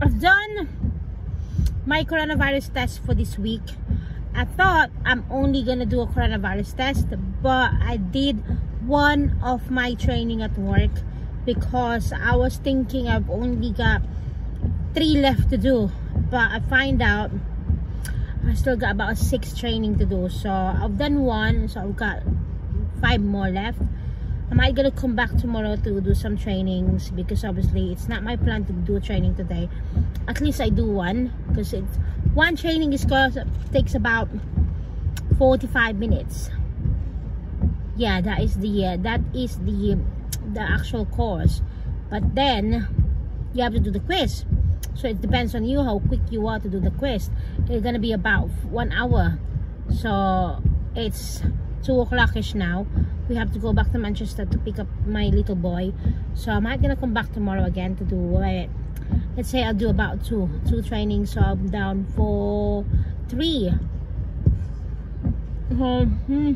I've done my coronavirus test for this week. I thought I'm only gonna do a coronavirus test, but I did one of my training at work because I was thinking I've only got three left to do but I find out I still got about six training to do. So I've done one, so I've got five more left. I might gonna come back tomorrow to do some trainings because obviously it's not my plan to do training today. At least I do one because it's one training is cost takes about 45 minutes. Yeah, that is the uh, that is the the actual course. But then you have to do the quiz. So it depends on you how quick you are to do the quest. It's gonna be about one hour. So it's two o'clockish now. We have to go back to manchester to pick up my little boy. So i might gonna come back tomorrow again to do it. Let's say i'll do about two two trainings. So i'm down for three. Um, hmm.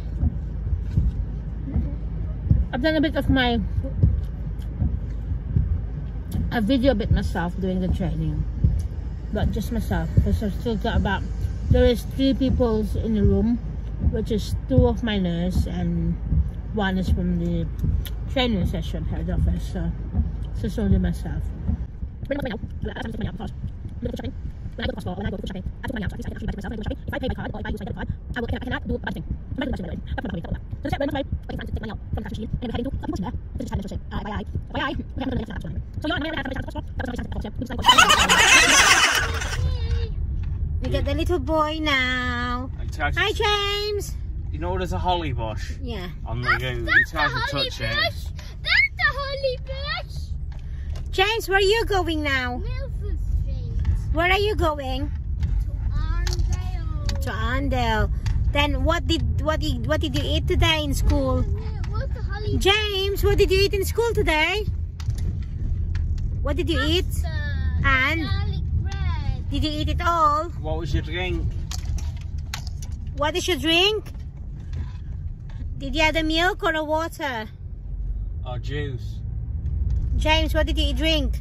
i've done a bit of my a video bit myself doing the training. But just myself because i've still got about there is three people in the room which is two of my nurse and one is from the training session head office so, it's only myself when I go shopping, when I go to Costco, when I go to shopping, I put money out. So I actually buy myself. When I go shopping, if I pay by card or if I use my debit card, I, will, I cannot do budgeting. I'm not doing budgeting by the way. That's not how we tell that. So the step when I'm afraid, like, to take money out from the cash machine, and we're heading to something there. This is just say, uh, bye bye, bye bye. We haven't done the next time. So you're on my way to Costco. That was my second Costco. We get the little boy now. Hi, James. You know there's a holly bush? Yeah. On the go. It's hard to touch it. That's the holly bush. James, where are you going now? Milford Street. Where are you going? To Arndale. To Arndale. Then what did what did what did you eat today in school? What's the holly James, what did you eat in school today? What did you eat? And? Garlic bread. Did you eat it all? What was your drink? What is your drink? Did you have a milk or a water? Or juice? James, what did you drink?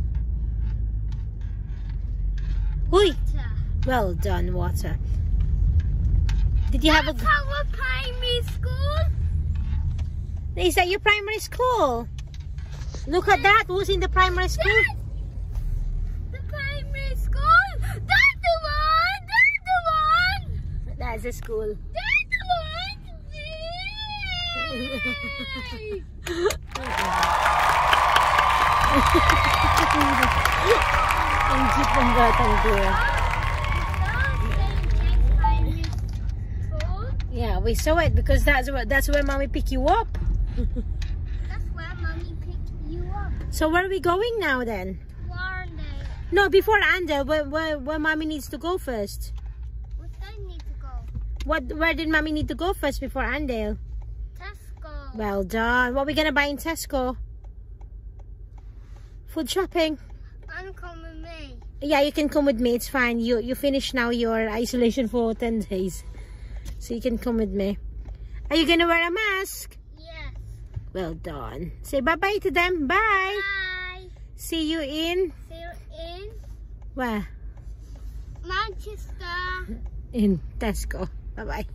Hui. Well done, water. Did you have That's a... our primary school. Is that your primary school? Look at that. Who's in the primary school? That's the primary school. That's the one. That's the one. That's the school. That's the one. Ang cute ng batang ko. Eh. Yeah, we saw it because that's where that's where mommy pick you up. That's where mommy picked you up. So where are we going now then? Warndale. No, before Andel, where where where mommy needs to go first. What I need to go? What where did mommy need to go first before Andale? Tesco. Well done. What are we gonna buy in Tesco? Food shopping. I'm coming. Yeah, you can come with me. It's fine. You you finish now your isolation for ten days, so you can come with me. Are you gonna wear a mask? Yes. Well done. Say bye bye to them. Bye. Bye. See you in See you in where? Manchester. In Tesco. Bye bye.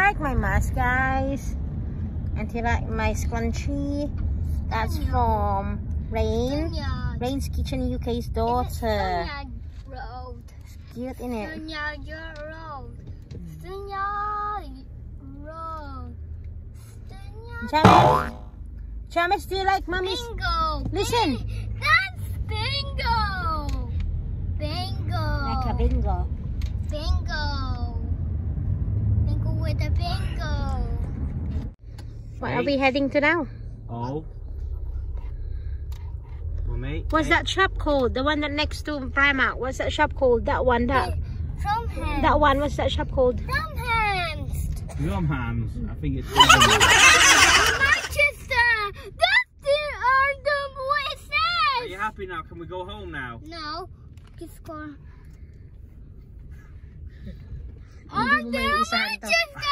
Like my mask, guys? And you like my scrunchie? That's mm. from Rain. Vineyard. Rain's Kitchen UK's daughter. Road. Cute, isn't innit? Vineyard Road. Vineyard Road. Vineyard James, James, do you like mommy's? Bingo. Listen. Bing- That's bingo. Bingo. Like a bingo. Bingo. Bingo with. Where are we heading to now? Oh. Well, mate. What's that shop called? The one that next to Primark. What's that shop called? That one. That From hands. that one. What's that shop called? From hands. Yum hams. I think it's. Manchester. That's the are the Are you happy now? Can we go home now? No. Just go. Hindi Are mo the maiisahan to. Manchester.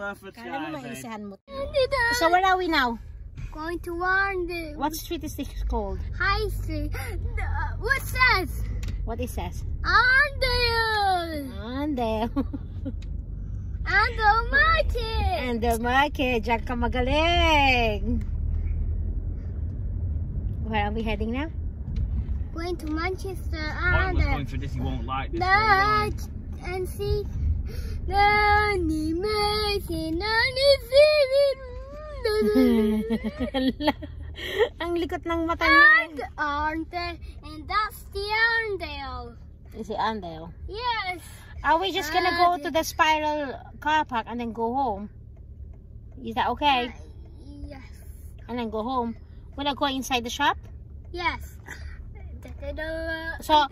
It worth a Kala mo maisahan mo. So where are we now? Going to Warren. What street is this called? High Street. The- uh, What's that? What it says? Andale. And. And the market. And the market. Diyan ka magaling. Where are we heading now? Going to Manchester Mine and was going for this. He won't like this. That and see Nani Mercy Nani Ang likot ng mata niya. And Arndale and that's the Arndale. Is it Andale? Yes. Are we just gonna go to the spiral car park and then go home? Is that okay? Uh, yes. And then go home. We're not going inside the shop? Yes. So,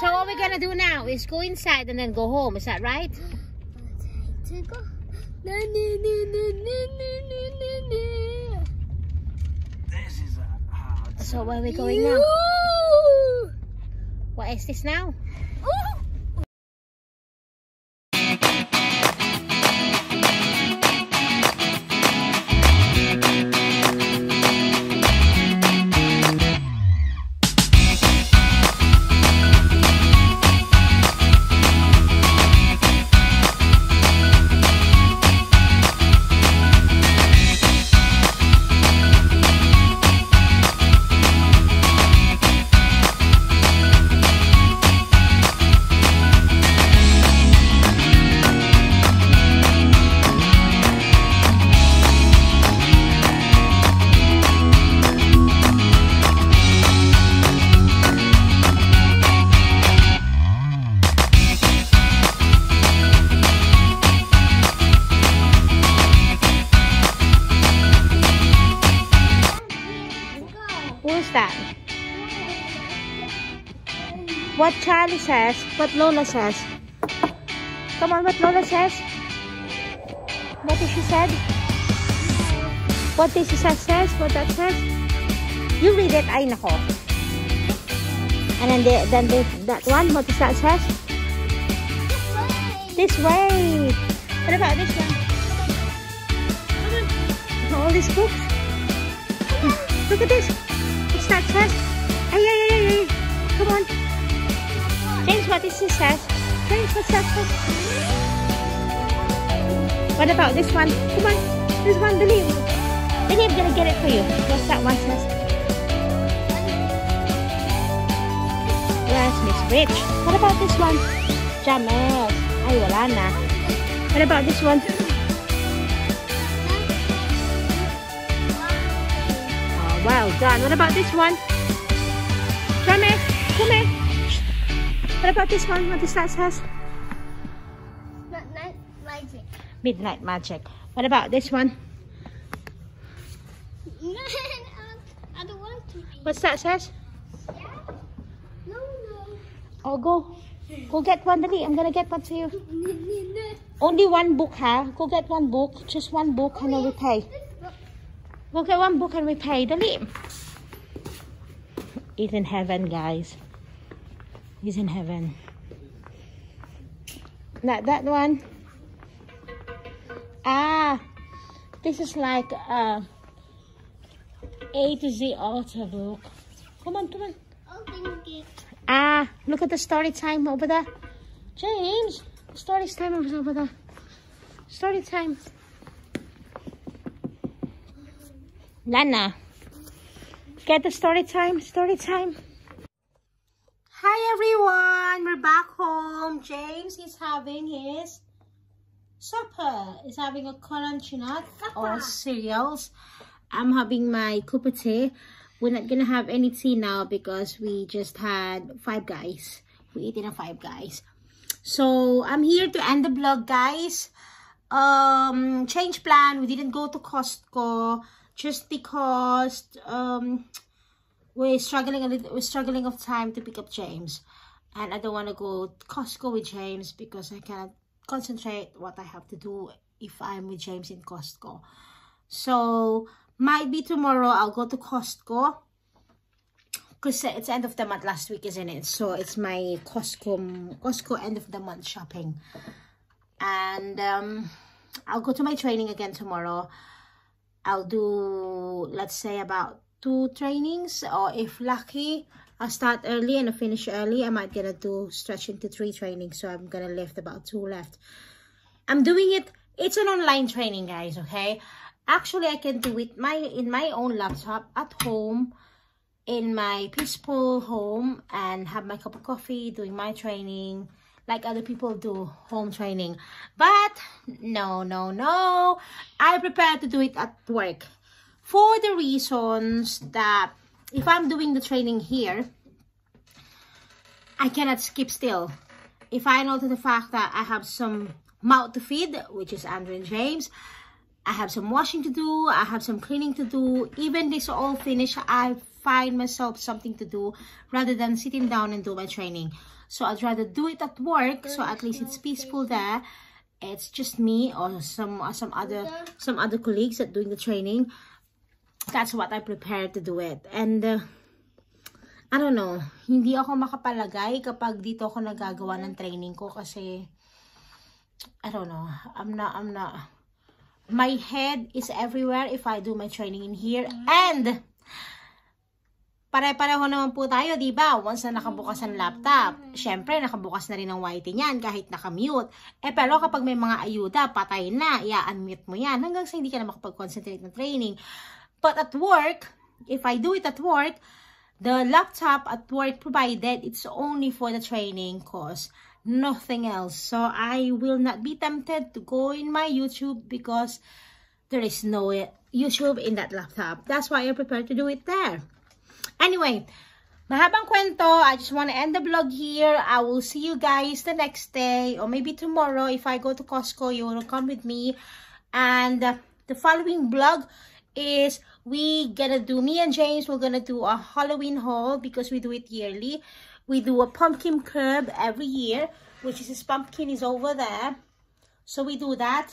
so what we're gonna do now is go inside and then go home. Is that right? This is a hard. So where are we going now? What is this now? What says, what Lola says. Come on, what Lola says. What did she said? What this says, says, what that says. You read it, ay nako. And then, the, then the, that one, what does that says? This way. What about this one? All these books. Look at this. What's that says? Ay, ay, ay, ay, ay. Come on. James, this says? James? What about this one? Come on. This one, believe. Believe, I'm gonna get it for you. What's that one says? Yes, Miss Rich. What about this one? James. Ay, wala na. What about this one? Oh, well done. What about this one? Come. Come here. What about this one? What does that says? Not night magic. Midnight Magic. What about this one? I don't want to. What's that says? Yeah? No, no. Oh, go. Go get one, Dali. I'm gonna get one for you. No, no, no. Only one book, huh? Go get one book. Just one book and then we oh, pay. Go get one book and we pay. Dali. It's in heaven, guys. He's in heaven. Not that one. Ah, this is like uh, A to Z author book. Come on, come on. I'll think it. Ah, look at the story time over there. James, story time is over there. Story time. Lana, get the story time, story time. Hi everyone, we're back home. James is having his supper. He's having a crunchy nut or cereals. I'm having my cup of tea. We're not gonna have any tea now because we just had five guys. We eating a five guys. So I'm here to end the vlog, guys. Um, change plan. We didn't go to Costco just because um we're struggling a little we're struggling of time to pick up James and I don't want to go Costco with James because I cannot concentrate what I have to do if I'm with James in Costco. So might be tomorrow I'll go to Costco. Because it's end of the month last week isn't it? So it's my Costco Costco end of the month shopping. And um I'll go to my training again tomorrow. I'll do let's say about two trainings or if lucky I'll start early and I finish early I might get to do stretch into three trainings so I'm gonna lift about two left. I'm doing it it's an online training guys okay? Actually I can do it my in my own laptop at home in my peaceful home and have my cup of coffee doing my training like other people do home training. But no no no. I prepare to do it at work for the reasons that if i'm doing the training here i cannot skip still if i know to the fact that i have some mouth to feed which is andrew and james I have some washing to do. I have some cleaning to do. Even this all finished, I find myself something to do rather than sitting down and do my training. So I'd rather do it at work, so at least it's peaceful there. It's just me or some some other some other colleagues that doing the training. That's what I prepared to do it. And uh, I don't know, hindi ako makapalagay kapag dito ako nagagawa ng training ko kasi I don't know, I'm not I'm not my head is everywhere if I do my training in here. And, pare-pareho naman po tayo, di ba? Once na nakabukas ang laptop, syempre, nakabukas na rin ang YT niyan kahit nakamute. Eh, pero kapag may mga ayuda, patay na, i-unmute mo yan hanggang sa hindi ka na makapag-concentrate ng training. But at work, if I do it at work, the laptop at work provided, it's only for the training course nothing else. So I will not be tempted to go in my YouTube because there is no YouTube in that laptop. That's why I prepared to do it there. Anyway, mahabang kwento. I just want to end the vlog here. I will see you guys the next day or maybe tomorrow. If I go to Costco, you will come with me. And uh, the following vlog is we gonna do, me and James, we're gonna do a Halloween haul because we do it yearly. We do a pumpkin curb every year, which is this pumpkin is over there. So we do that.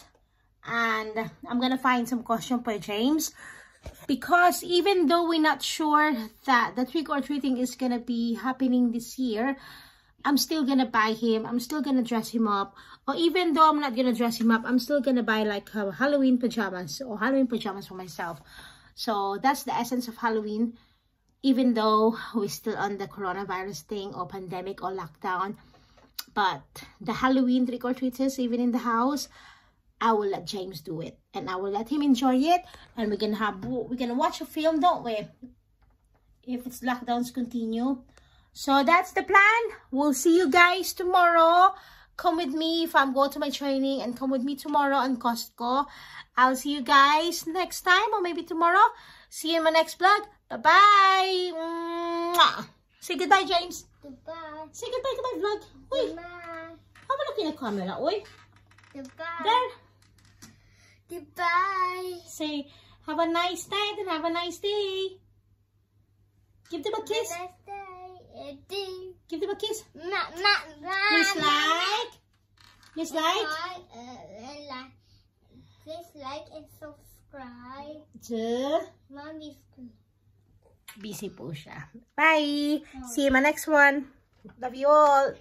And I'm to find some costume for James. Because even though we're not sure that the trick-or-treating is to be happening this year, I'm still to buy him. I'm still to dress him up. Or even though I'm not to dress him up, I'm still to buy like uh, Halloween pajamas or Halloween pajamas for myself. So that's the essence of Halloween even though we're still on the coronavirus thing or pandemic or lockdown. But the Halloween trick-or-treaters, even in the house, I will let James do it. And I will let him enjoy it. And we're gonna have we're gonna watch a film, don't we? If it's lockdowns continue. So that's the plan. We'll see you guys tomorrow. Come with me if I'm going to my training and come with me tomorrow on Costco. I'll see you guys next time or maybe tomorrow. See you in my next vlog. Bye-bye! Say goodbye, James. Goodbye. Say goodbye to my vlog. Uy, Goodbye. look in the camera? Uy, Goodbye. there. Goodbye. Say, have a nice night and have a nice day. Give them a kiss. Let's stay. It ding. Give them a kiss. Ma, ma, ma, Please like. Please like. Like, uh, and like. Please like and subscribe. To Mommy's busy po siya. Bye! See you in my next one. Love you all.